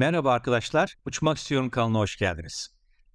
Merhaba arkadaşlar, Uçmak İstiyorum kanalına hoş geldiniz.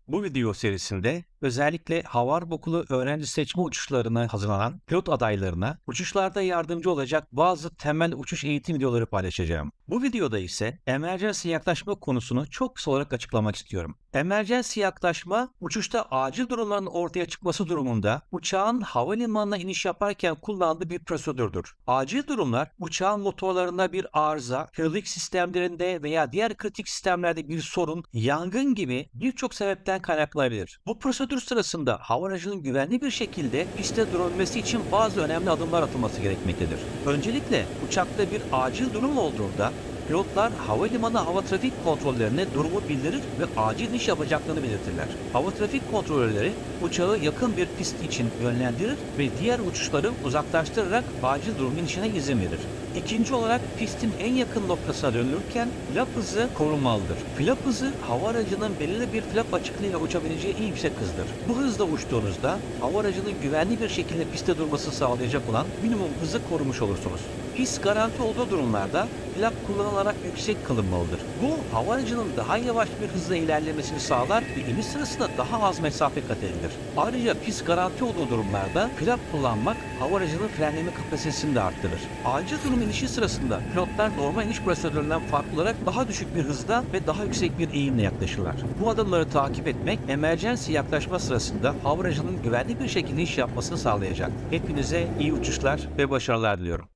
Bu video serisinde özellikle Havar Okulu öğrenci seçme uçuşlarına hazırlanan pilot adaylarına uçuşlarda yardımcı olacak bazı temel uçuş eğitim videoları paylaşacağım. Bu videoda ise emergency yaklaşma konusunu çok kısa olarak açıklamak istiyorum. Emergency yaklaşma, uçuşta acil durumların ortaya çıkması durumunda uçağın havalimanına iniş yaparken kullandığı bir prosedürdür. Acil durumlar, uçağın motorlarında bir arıza, hidrolik sistemlerinde veya diğer kritik sistemlerde bir sorun, yangın gibi birçok sebepten kaynaklanabilir. Bu prosedür sırasında hava aracının güvenli bir şekilde pistte durabilmesi için bazı önemli adımlar atılması gerekmektedir. Öncelikle uçakta bir acil durum olduğunda Pilotlar havalimanı hava trafik kontrollerine durumu bildirir ve acil iş yapacaklarını belirtirler. Hava trafik kontrolörleri uçağı yakın bir pist için yönlendirir ve diğer uçuşları uzaklaştırarak acil durum inişine izin verir. İkinci olarak pistin en yakın noktasına dönülürken flap hızı korunmalıdır. Flap hızı hava aracının belirli bir flap açıklığıyla uçabileceği en yüksek hızdır. Bu hızda uçtuğunuzda hava aracının güvenli bir şekilde pistte durmasını sağlayacak olan minimum hızı korumuş olursunuz. Pist garanti olduğu durumlarda flap kullanılarak yüksek kılınmalıdır. Bu hava aracının daha yavaş bir hızla ilerlemesini sağlar ve iniş sırasında daha az mesafe kat edilir. Ayrıca pist garanti olduğu durumlarda flap kullanmak hava aracının frenleme kapasitesini de arttırır. Acil durum inişi sırasında pilotlar normal iniş prosedüründen farklı olarak daha düşük bir hızda ve daha yüksek bir eğimle yaklaşırlar. Bu adımları takip etmek emergency yaklaşma sırasında hava aracının güvenli bir şekilde iş yapmasını sağlayacak. Hepinize iyi uçuşlar ve başarılar diliyorum.